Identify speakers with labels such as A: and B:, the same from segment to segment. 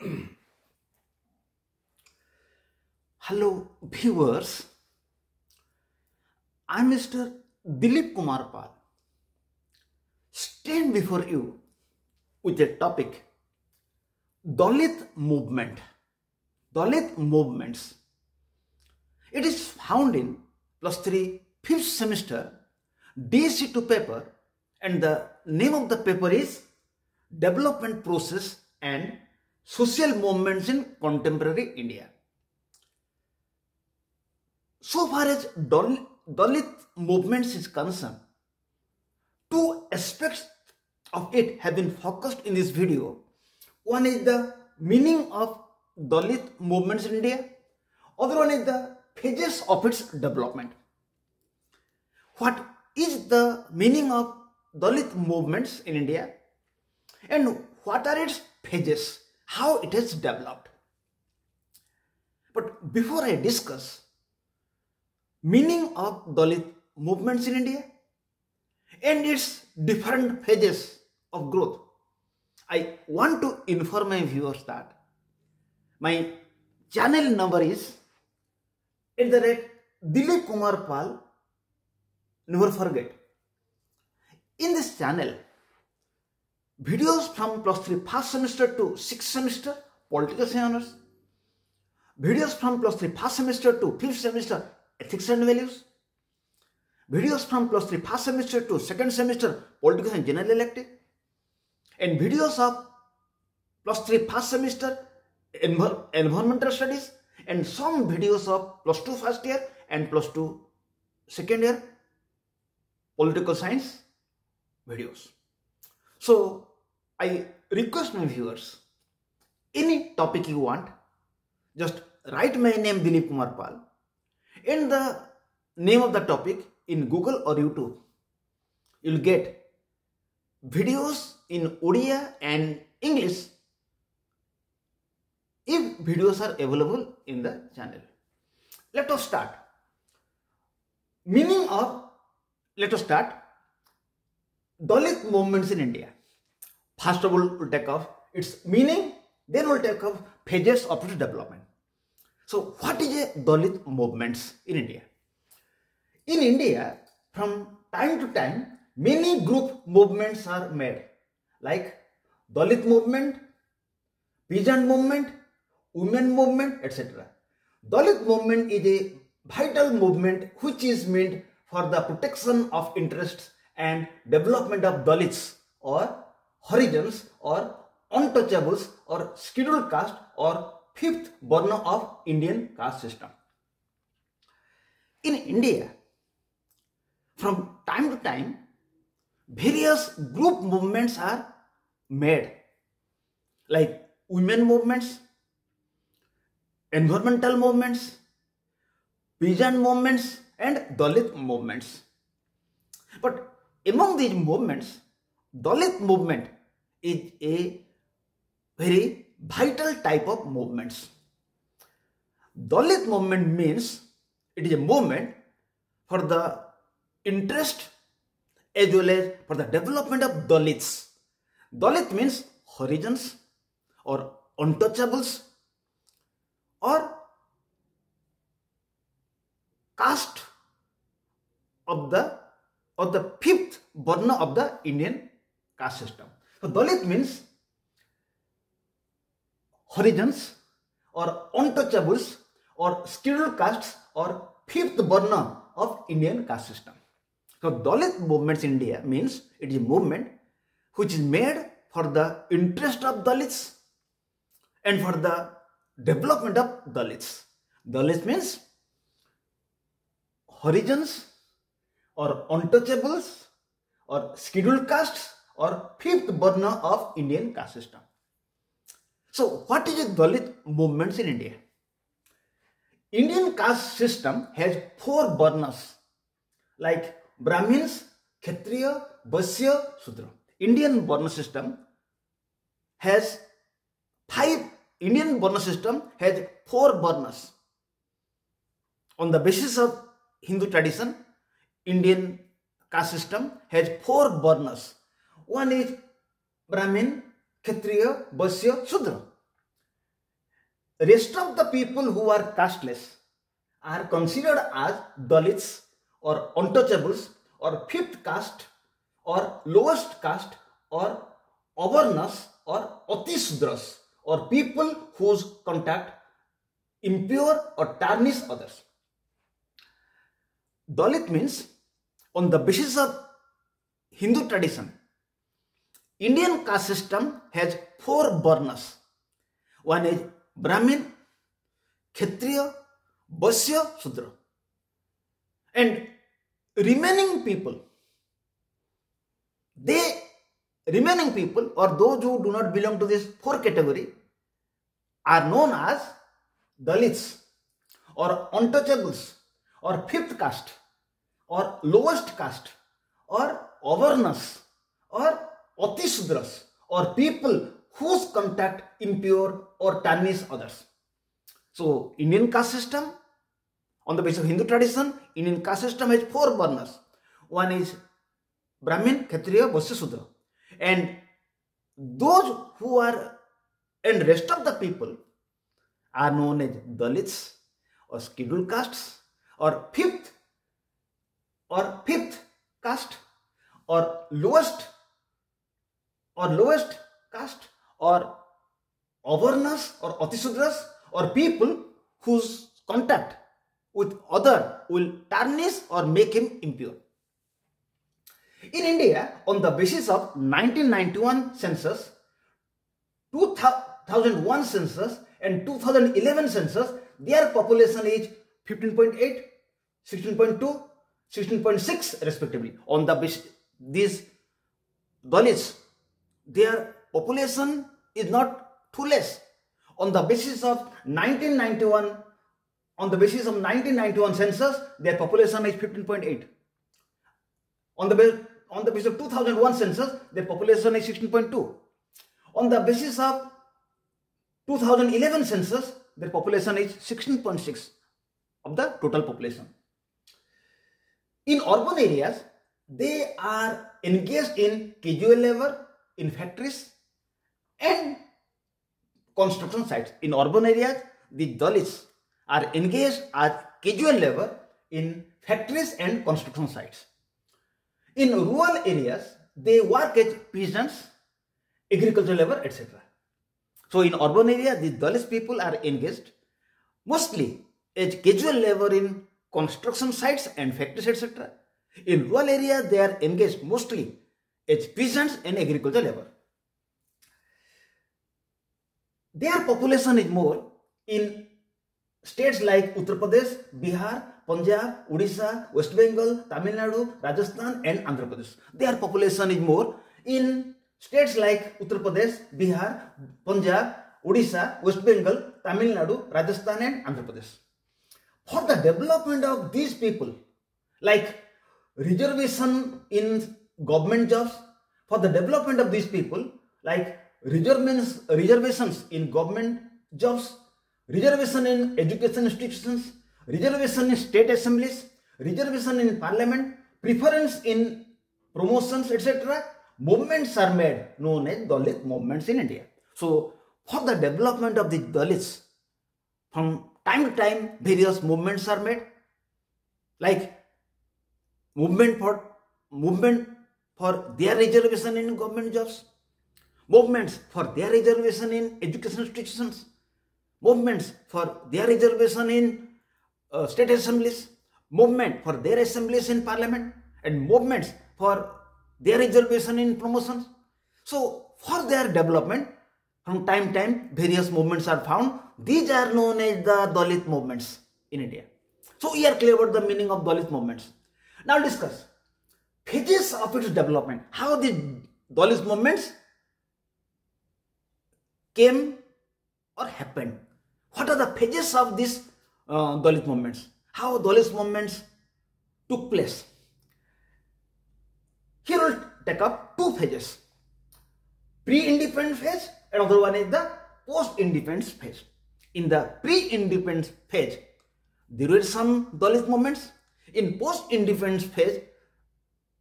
A: Hello, viewers. I am Mr. Dilip Kumar Pal. Stand before you with a topic Dalit movement. Dalit movements. It is found in plus 3 fifth semester DSE2 paper and the name of the paper is Development Process and Social Movements in Contemporary India. So far as Dal- Dalit movements is concerned, two aspects of it have been focused in this video. One is the meaning of Dalit movements in India. Other one is the phases of its development. What is the meaning of Dalit movements in India? And what are its phases? How it has developed? But before I discuss meaning of Dalit movements in India and its different phases of growth, I want to inform my viewers that my channel number is at the rate Dilip Kumar Pal. Never forget. In this channel, videos from plus 3 first semester to 6th semester, political science, videos from plus 3 first semester to 5th semester, ethics and values, videos from plus 3 first semester to 2nd semester, political and general elective, and videos of plus 3 first semester, env- environmental studies, and some videos of plus 2 first year and plus 2 second year, political science videos. So I request my viewers, any topic you want, just write my name Dilip Kumar Pal and the name of the topic in Google or YouTube. You'll get videos in Odia and English if videos are available in the channel. Let us start. Meaning of, let us start Dalit movements in India. First of all, we'll take off its meaning, then we'll take off phases of its development. So, what is a Dalit movements in India? In India, from time to time, many group movements are made, like Dalit movement, peasant movement, women movement, etc. Dalit movement is a vital movement which is meant for the protection of interests and development of Dalits or Harijans or untouchables or scheduled caste or fifth Varna of Indian caste system. In India, from time to time, various group movements are made like women movements, environmental movements, peasant movements and Dalit movements. But among these movements, Dalit movement is a very vital type of movements. Dalit movement means it is a movement for the interest as well as for the development of Dalits. Dalit means Harijans or untouchables or caste of the of the fifth Varna of the Indian caste system. So Dalit means Harijans or untouchables or scheduled castes or fifth Varna of Indian caste system. So Dalit movements in India means it is a movement which is made for the interest of Dalits and for the development of Dalits. Dalits means Harijans or untouchables or scheduled castes or fifth Varna of Indian caste system. So what is Dalit movements in India? Indian caste system has four Varnas like Brahmins, Kshatriya, Vaishya, Sudra. Indian Varna system has five Indian Varna system has four Varnas. On the basis of Hindu tradition, Indian caste system has four Varnas. One is Brahmin, Kshatriya, Vaishya, Sudra. rest of the people who are casteless are considered as Dalits or untouchables or fifth caste or lowest caste or avarnas or atisudras or people whose contact impure or tarnish others. Dalit means on the basis of Hindu tradition, Indian caste system has four varnas. One is Brahmin, Kshatriya, Vaishya, Sudra. And remaining people, they remaining people or those who do not belong to this four category are known as Dalits or untouchables or fifth caste or lowest caste or avarnas or atisudras or people whose contact impure or tarnish others. So Indian caste system on the basis of Hindu tradition, Indian caste system has four varnas. One is Brahmin, Kshatriya, Vaishya, Sudra. And those who are and rest of the people are known as Dalits or scheduled castes or fifth or fifth caste or lowest or lowest caste or avarnas or atisudras or people whose contact with other will tarnish or make him impure. In India, on the basis of 1991 census, 2001 census and 2011 census, their population is 15.8, 16.2, 16.6 respectively. On the basis, these Dalits, their population is not too less. On the basis of 1991, on the basis of 1991 census, their population is 15.8. On the, on the basis of 2001 census, their population is 16.2. On the basis of 2011 census, their population is 16.6 of the total population. In urban areas, they are engaged in casual labor, in factories, and construction sites. In urban areas, the Dalits are engaged as casual labor in factories and construction sites. In rural areas, they work as peasants, agricultural labor, etc. So in urban areas, the Dalit people are engaged mostly as casual labor in construction sites and factories, etc. In rural areas, they are engaged mostly as peasants and agricultural labor. Their population is more in states like Uttar Pradesh, Bihar, Punjab, Odisha, West Bengal, Tamil Nadu, Rajasthan and Andhra Pradesh. Their population is more in states like Uttar Pradesh, Bihar, Punjab, Odisha, West Bengal, Tamil Nadu, Rajasthan and Andhra Pradesh. For the development of these people, like reservation in government jobs, for the development of these people, like reservations, reservations in government jobs, reservation in education institutions, reservation in state assemblies, reservation in parliament, preference in promotions, etc. Movements are made known as Dalit movements in India. So, for the development of the Dalits, from time to time, various movements are made, like movement for movement for their reservation in government jobs, movements for their reservation in education institutions, movements for their reservation in uh, state assemblies, movement for their assemblies in parliament, and movements for their reservation in promotions. So, for their development, from time to time, various movements are found. These are known as the Dalit movements in India. So, we are clear about the meaning of Dalit movements. Now, discuss phases of its development. How the Dalit movements came or happened. What are the phases of these uh, Dalit movements? How Dalit movements took place? Here we'll take up two phases. Pre-independence phase and other one is the post-independence phase. In the pre-independence phase, there were some Dalit movements. In post-independence phase,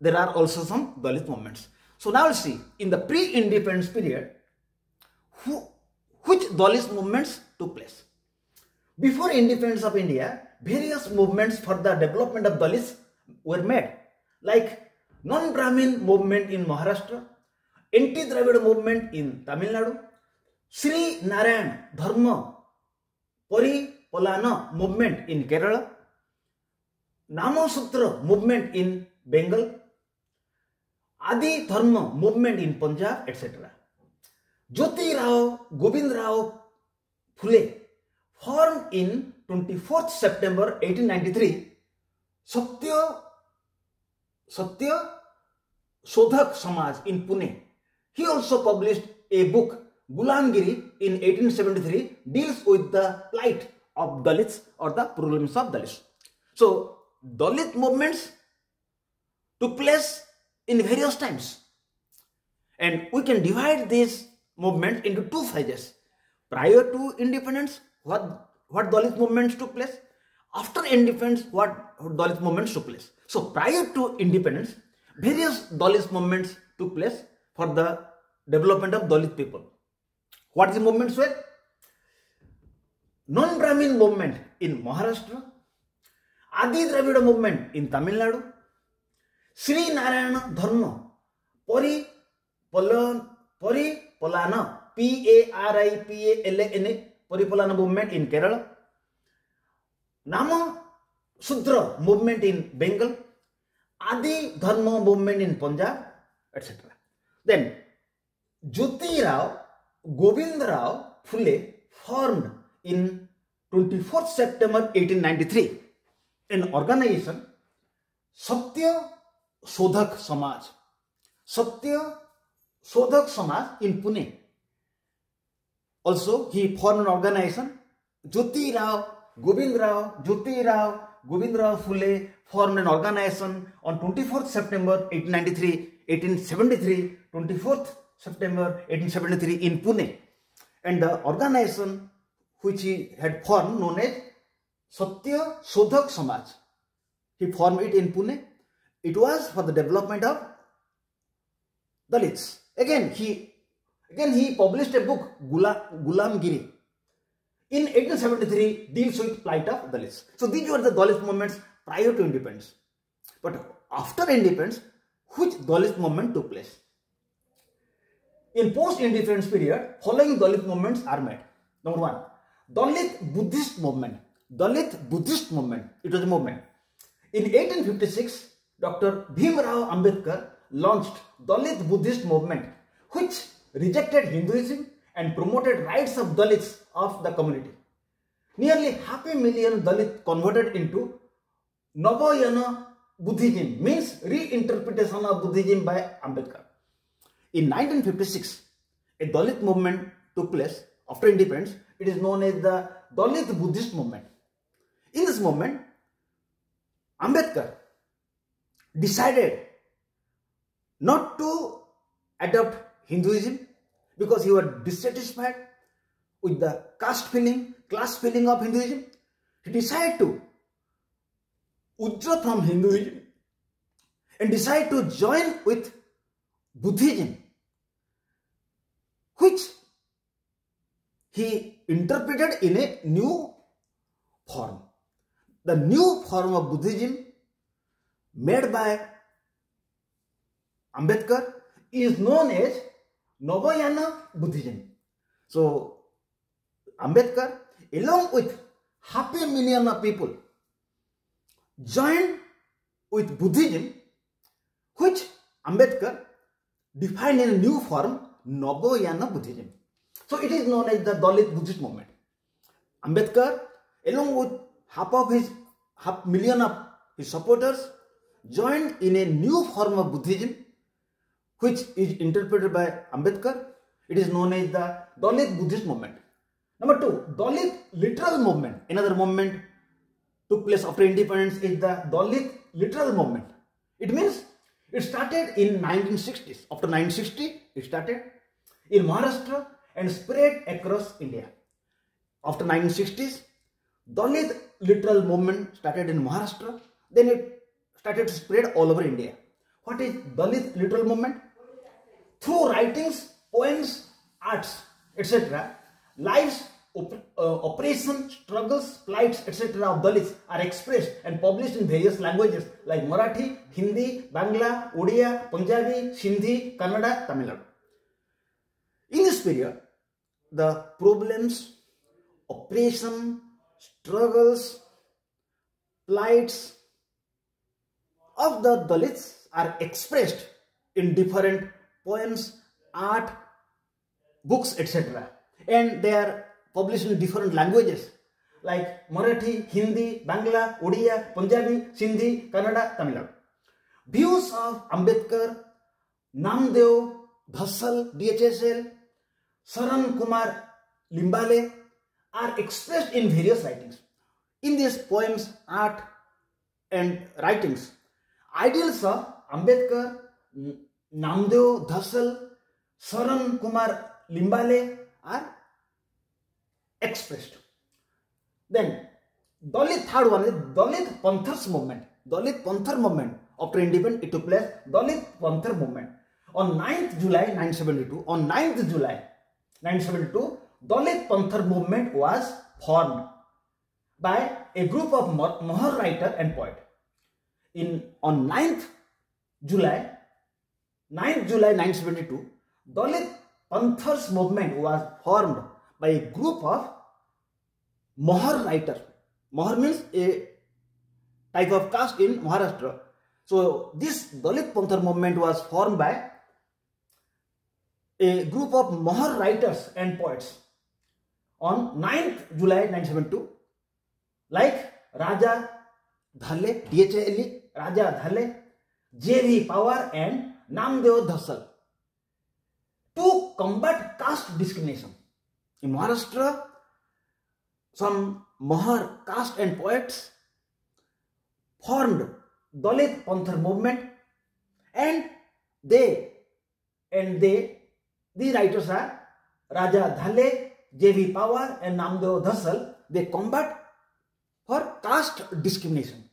A: there are also some Dalit movements. So now let's see, in the pre-independence period, who, which Dalit movements took place? Before independence of India, various movements for the development of Dalits were made, like non-Brahmin movement in Maharashtra, Adi-Dravid movement in Tamil Nadu, Sri Narayan Dharma Paripalana movement in Kerala, Namasudra movement in Bengal, Adi Dharma movement in Punjab, etc. Jyoti Rao Govind Rao Phule formed in 24th September 1893 Satya Satya Shodhak Samaj in Pune. He also published a book Gulamgiri in 1873 deals with the plight of Dalits or the problems of Dalits. So Dalit movements took place in various times and we can divide these movements into two phases. Prior to independence, what, what Dalit movements took place? After independence, what Dalit movements took place? So prior to independence, various Dalit movements took place for the development of Dalit people. What the movements were? Non-Brahmin movement in Maharashtra, Adi Dravida movement in Tamil Nadu, Sri Narayana Dharma, Pari Palan, Pari Palana, P-A-R-I-P-A-L-A-N-A, Paripalana movement in Kerala, Nama Sudra movement in Bengal, Adi Dharma movement in Punjab, etc. Then Jyoti Rao Govind Rao Phule formed in 24th September 1893 an organization Satya शोधक Samaj. Satya Shodhak Samaj in Pune also he formed organization Jyoti Rao Govind Rao Jyoti Rao Govind Rao Phule formed an organization on twenty fourth September eighteen ninety three eighteen seventy three twenty fourth September eighteen seventy three in Pune and the organization हुई he had formed known as Satya Shodhak Samaj he formed it in Pune It was for the development of Dalits. Again, he again he published a book, Gula, Gulamgiri. In 1873, deals with plight of Dalits. So these were the Dalit movements prior to independence. But after independence, which Dalit movement took place? In post-independence period, following Dalit movements are made. Number one, Dalit Buddhist movement. Dalit Buddhist movement. It was a movement. In 1856, Dr. Bhimrao Ambedkar launched Dalit Buddhist movement, which rejected Hinduism and promoted rights of Dalits of the community. Nearly half a million Dalit converted into Navayana Buddhism, means reinterpretation of Buddhism by Ambedkar. In 1956, a Dalit movement took place after independence. It is known as the Dalit Buddhist movement. In this movement, Ambedkar decided not to adopt Hinduism because he was dissatisfied with the caste feeling, class feeling of Hinduism. He decided to withdraw from Hinduism and decide to join with Buddhism, which he interpreted in a new form. The new form of Buddhism made by Ambedkar is known as Navayana Buddhism. So, Ambedkar, along with half a million of people, joined with Buddhism, which Ambedkar defined in a new form, Navayana Buddhism. So, it is known as the Dalit Buddhist movement. Ambedkar, along with half of his half million of his supporters, joined in a new form of Buddhism which is interpreted by Ambedkar. It is known as the Dalit Buddhist movement. Number two, Dalit literal movement. Another movement took place after independence is the Dalit literal movement. It means it started in 1960s. After 1960, it started in Maharashtra and spread across India. After 1960s, Dalit literal movement started in Maharashtra. Then it started to spread all over India. What is Dalit literal movement? Through writings, poems, arts, etc., lives op- uh, operation, struggles, plights, etc. of Dalits are expressed and published in various languages like Marathi, Hindi, Bangla, Odia, Punjabi, Sindhi, Kannada, Tamil Nadu. In this period, the problems, oppression, struggles, plights of the Dalits are expressed in different poems, art, books, etc. And they are published in different languages like Marathi, Hindi, Bangla, Odia, Punjabi, Sindhi, Kannada, Tamil Views of Ambedkar, Namdev, Dhasal, DHSL, Saran Kumar Limbale are expressed in various writings. In these poems, art, and writings, ideal Ambedkar Namdev Dhasal Sharan Kumar Limbale are expressed then Dalit third one Dalit Panthers movement Dalit Panther movement after independence it to place Dalit Panther movement on ninth July 1972 on ninth July 1972 Dalit Panther movement was formed by a group of मोहर writer and point In on 9th July 9th July 1972, Dalit Panthers movement was formed by a group of Mahar writer. Mahar means a type of caste in Maharashtra. So this Dalit Panther movement was formed by a group of Mahar writers and poets on 9th July 1972 like Raja Dhale, DHL, Raja Dhale, J.V. Pawar and Namdev Dhasal to combat caste discrimination. In Maharashtra, some Mahar caste and poets formed Dalit Panther movement and they and they these writers are Raja Dhale, J.V. Pawar and Namdev Dhasal. They combat for caste discrimination.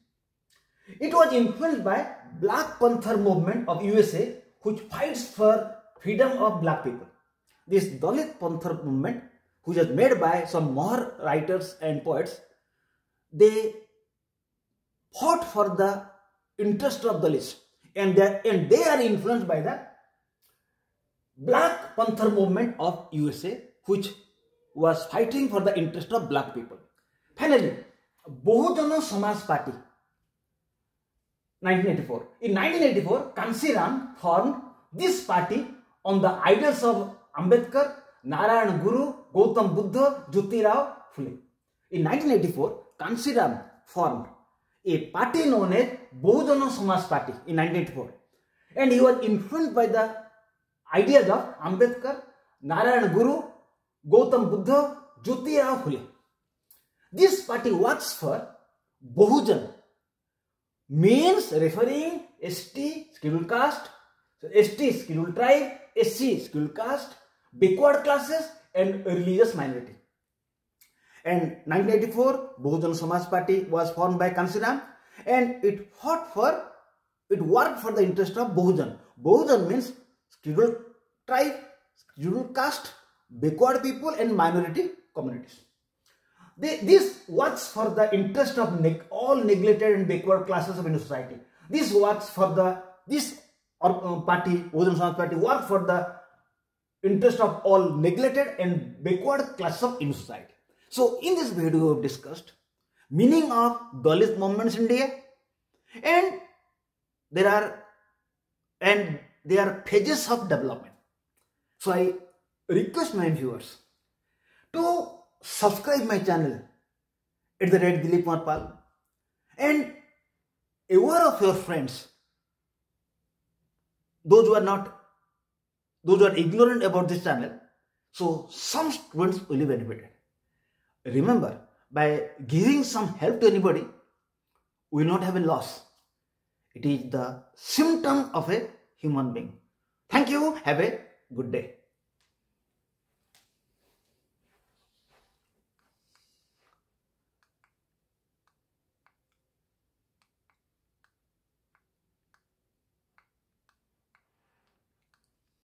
A: It was influenced by Black Panther movement of USA which fights for freedom of black people. This Dalit Panther movement which was made by some more writers and poets, they fought for the interest of Dalits and they, and they are influenced by the Black Panther movement of USA which was fighting for the interest of black people. Finally, Bahujana Samaj Party 1984. In 1984, Kansiram formed this party on the ideals of Ambedkar, Narayan Guru, Gautam Buddha, Jyotirao Phule. In 1984, Kansiram formed a party known as Bahujana Samaj Party in 1984. And he was influenced by the ideas of Ambedkar, Narayan Guru, Gautam Buddha, Jyotirao Phule. This party works for Bahujan, means referring ST, scheduled caste, so ST, scheduled tribe, SC, scheduled caste, backward classes and religious minority. And 1984, Bahujan Samaj Party was formed by Kansiram and it fought for, it worked for the interest of Bahujan. Bahujan means scheduled tribe, scheduled caste, backward people and minority communities. They, this works for the interest of all neglected and backward classes of Indian society. This works for the, this uh, party, Bahujan Samaj Party works for the interest of all neglected and backward classes of Indian society. So in this video we have discussed meaning of Dalit movements in India and there are and there are phases of development. So I request my viewers to subscribe my channel. At the red Dilip Marpal and aware of your friends. Those who are not those who are ignorant about this channel. So some students will be benefited. Remember by giving some help to anybody we will not have a loss. It is the symptom of a human being. Thank you. Have a good day